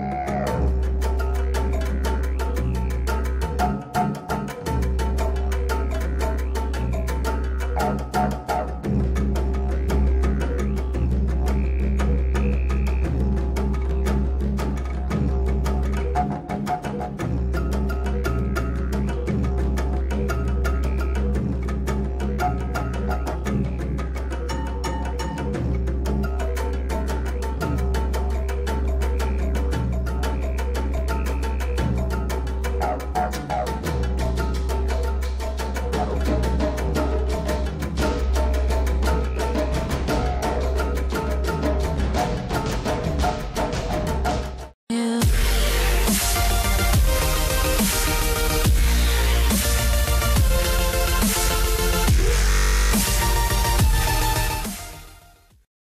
Bye.